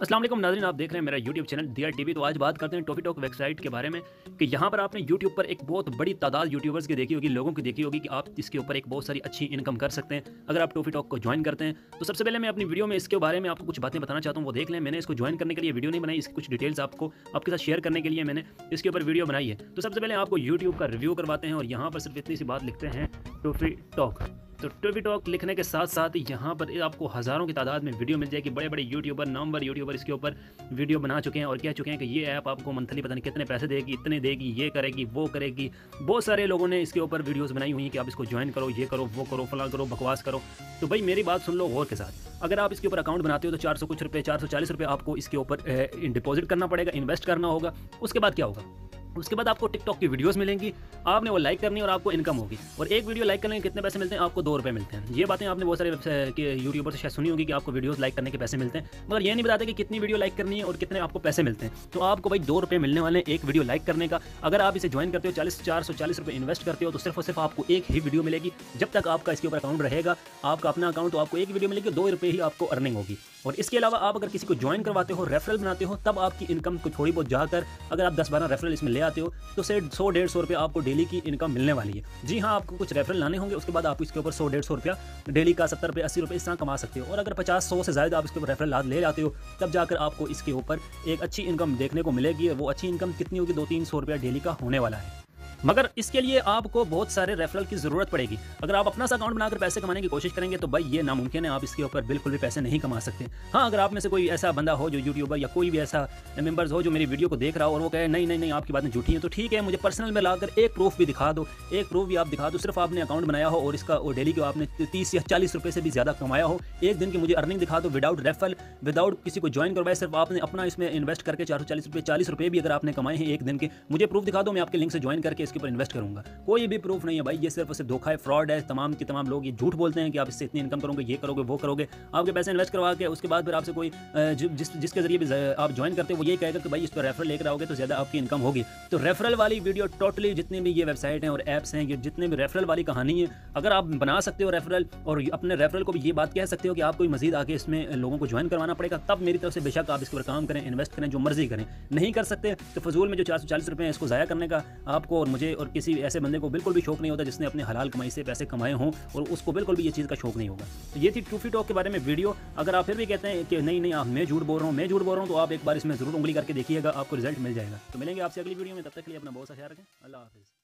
वालेकुम नाज़रीन, आप देख रहे हैं मेरा यूट्यूब चैनल दिया टीवी तो आज बात करते हैं टॉफी टॉक वेबसाइट के बारे में कि यहाँ पर आपने यूट्यूब पर एक बहुत बड़ी तादाद यूट्यूबर्स की देखी होगी, लोगों की देखी होगी कि आप इसके ऊपर एक बहुत सारी अच्छी इनकम कर सकते हैं। अगर आप टॉफी टॉक को ज्वाइन करते हैं तो सबसे पहले मैं अपनी वीडियो में इसके बारे में आपको कुछ बातें बताना चाहता हूँ, वो देख लें। मैंने इसको ज्वाइन करने के लिए वीडियो नहीं बनाई, इसकी कुछ डिटेल्स आपको आपके साथ शेयर करने के लिए मैंने इसके ऊपर वीडियो बनाई है। तो सबसे पहले आपको यूट्यूब का रिव्यू करवाते हैं और यहाँ पर सिर्फ़ इतनी सी बात लिखते हैं टॉफी टॉक तो टिवी टॉक लिखने के साथ साथ यहाँ पर आपको हज़ारों की तादाद में वीडियो मिल जाएगी। बड़े बड़े यूट्यूबर नंबर यूट्यूबर इसके ऊपर वीडियो बना चुके हैं और कह चुके हैं कि ये ऐप आपको मंथली पता नहीं कितने पैसे देगी, इतने देगी, ये करेगी, वो करेगी। बहुत सारे लोगों ने इसके ऊपर वीडियोज़ बनाई हुई हैं कि आप इसको ज्वाइन करो, ये करो, वो करो, फला करो, बकवास करो। तो भाई मेरी बात सुन लो गौर के साथ। अगर आप इसके ऊपर अकाउंट बनाते हो तो चार सौ कुछ रुपये, चार सौ चालीस रुपये आपको इसके ऊपर डिपॉजिट करना पड़ेगा इन्वेस्ट करना होगा। उसके बाद क्या होगा? उसके बाद आपको टिकटॉक की वीडियोस मिलेंगी। आपने वो लाइक करनी और आपको इनकम होगी। और एक वीडियो लाइक करने के कितने पैसे मिलते हैं? आपको दो रुपये मिलते हैं। ये बातें आपने बहुत सारे के यूट्यूबर से शायद सुनी होगी कि आपको वीडियोस लाइक करने के पैसे मिलते हैं। मगर ये नहीं बताते कि कितनी वीडियो लाइक करनी है और कितने आपको पैसे मिलते हैं। तो आपको भाई दो रुपये मिलने वाले एक वीडियो लाइक करने का। अगर आप इसे ज्वाइन करते हो, चालीस, चार सौ चालीस रुपये इन्वेस्ट करते हो तो सिर्फ़ और सिर्फ़ आपको एक ही वीडियो मिलेगी। जब तक आपका इसके ऊपर अकाउंट रहेगा, आपका अपना अकाउंट तो आपको एक वीडियो मिलेगी, दो रुपये ही आपको अर्निंग होगी। और इसके अलावा आप अगर किसी को ज्वाइन करवाते हो रेफरल बनाते हो, तब आपकी इनकम को थोड़ी बहुत जाकर, अगर आप दस बारह रेफरल इसमें ले आते हो तो से सौ डेढ़ सौ रुपये आपको डेली की इनकम मिलने वाली है। जी हाँ आपको कुछ रेफरल लाने होंगे, उसके बाद आप इसके ऊपर सौ डेढ़ सौ रुपया, डेली का सत्तर रुपये, अस्सी रुपये इस तरह कमा सकते हो। और अगर पचास, सौ से ज़्यादा आप इसके ऊपर रेफरल ले जाते हो, तब जाकर आपको इसके ऊपर एक अच्छी इनकम देखने को मिलेगी वो अच्छी इनकम कितनी होगी, दो तीन सौ रुपया डेली का होने वाला है। मगर इसके लिए आपको बहुत सारे रेफरल की ज़रूरत पड़ेगी। अगर आप अपना सा अकाउंट बनाकर पैसे कमाने की कोशिश करेंगे तो भाई ये नामुमकिन है, आप इसके ऊपर बिल्कुल भी पैसे नहीं कमा सकते। हाँ अगर आप में से कोई ऐसा बंदा हो जो यूट्यूबर या कोई भी ऐसा मेंबर्स हो जो मेरी वीडियो को देख रहा हो और वो कहे, नहीं नहीं नहीं, आपकी बातें झूठी हैं तो ठीक है, मुझे पर्सनल में लाकर एक प्रूफ भी दिखा दो। एक प्रूफ भी आप दिखा दो, सिर्फ़ आपने अकाउंट बनाया हो और इसका डेली को आपने तीस या चालीस रुपये से भी ज़्यादा कमाया हो। एक दिन की मुझे अर्निंग दिखा दो विदाउट रेफल विदाउट किसी को ज्वाइन करवाए सिर्फ़ आपने अपना इसमें इन्वेस्ट करके चार सौ चालीस रुपये चालीस रुपये भी अगर आपने कमाए हैं एक दिन के, मुझे प्रूफ दिखा दो, मैं आपके लिंक से ज्वाइन करके इसके ऊपर इन्वेस्ट करूँगा। कोई भी प्रूफ नहीं है भाई, ये सिर्फ़ सिर्फ़ धोखा है फ्रॉड है, तमाम की तमाम लोग ये झूठ बोलते हैं कि आप इससे इतनी इनकम करोगे, ये करोगे, वो करोगे। आपके पैसे इन्वेस्ट करवा के, उसके बाद फिर आपसे कोई जिस, जिसके ज़रिए भी आप ज्वाइन करते हो यही कहेगा कि भाई, इस पर रेफरल लेकर आओगे तो ज़्यादा आपकी इनकम होगी। तो रेफरल वाली वीडियो टोटली जितनी भी ये वेबसाइट हैं और ऐप्स हैं, ये जितने भी रेफरल वाली कहानी है, अगर आप बना सकते हो रेफरल और अपने रेफरल को भी ये बात कह सकते हो कि आप कोई मजीद आके इसमें लोगों को ज्वाइन करवाना पड़ेगा, तब मेरी तरफ़ से बेशक आप इसके ऊपर काम करें इन्वेस्ट करें, जो मर्ज़ी करें। नहीं कर सकते तो फजूल में जो चार सौ चालीस रुपये इसको ज़ाया करने का आपको और मुझे और किसी ऐसे बंदे को बिल्कुल भी शौक नहीं होता जिसने अपने हलाल कमाई से पैसे कमाए हों और उसको बिल्कुल भी ये चीज़ का शौक नहीं होगा। तो ये थी टूफी टॉक के बारे में वीडियो। अगर आप फिर भी कहते हैं कि नहीं नहीं मैं झूठ बोल रहा हूँ, मैं झूठ बोल रहा हूँ तो आप एक बार इसमें ज़रूर उंगली करके देखिएगा, आपको रिज़ल्ट मिल जाएगा। तो मिलेंगे आपसे अगली वीडियो में, तब तक के लिए अपना बहुत सा ख्याल रखें। अल्लाह हाफिज़।